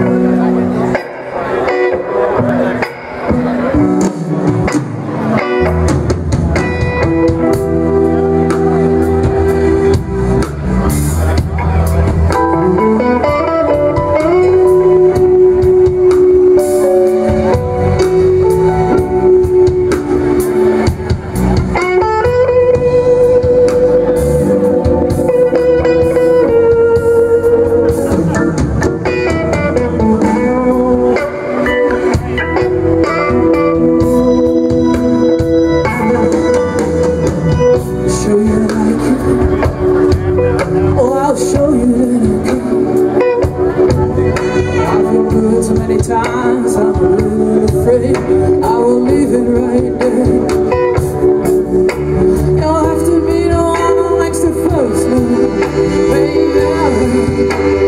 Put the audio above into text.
Obrigado. times I'm a little afraid. I will leave it right there. You'll have to be the one likes to first love Baby